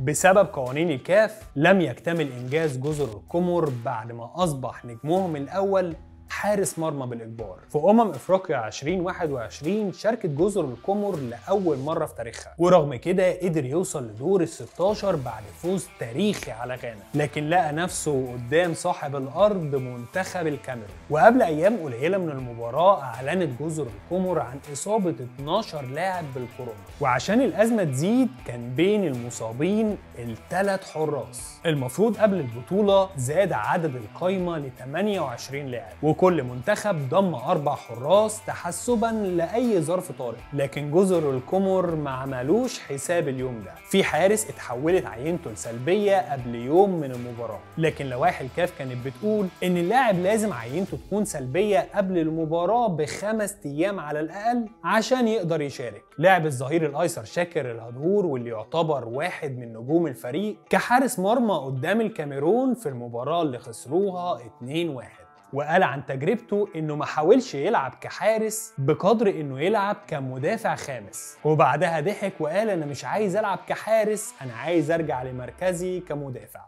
بسبب قوانين الكاف لم يكتمل إنجاز جزر القمر بعد ما أصبح نجمهم الأول حارس مرمى بالإجبار في أمم إفريقيا 2021 شاركت جزر القمر لأول مرة في تاريخها ورغم كده قدر يوصل لدور ال 16 بعد فوز تاريخي على غانا لكن لقى نفسه قدام صاحب الأرض منتخب الكاميرون. وقبل أيام قليلة من المباراة أعلنت جزر القمر عن إصابة 12 لاعب بالكورونا. وعشان الأزمة تزيد كان بين المصابين الثلاث حراس. المفروض قبل البطولة زاد عدد القايمة ل 28 لاعب. منتخب ضم أربع حراس تحسبا لأي ظرف طارئ. لكن جزر القمر ما عملوش حساب اليوم ده. في حارس اتحولت عينته لسلبية قبل يوم من المباراة. لكن لوائح الكاف كانت بتقول إن اللاعب لازم عينته تكون سلبية قبل المباراة بخمس أيام على الأقل عشان يقدر يشارك. لاعب الظهير الأيسر شاكر الهدهور واللي يعتبر واحد من نجوم الفريق كحارس مرمى قدام الكاميرون في المباراة اللي خسروها 2-1 وقال عن تجربته إنه ما حاولش يلعب كحارس بقدر إنه يلعب كمدافع خامس. وبعدها ضحك وقال أنا مش عايز ألعب كحارس أنا عايز أرجع لمركزي كمدافع.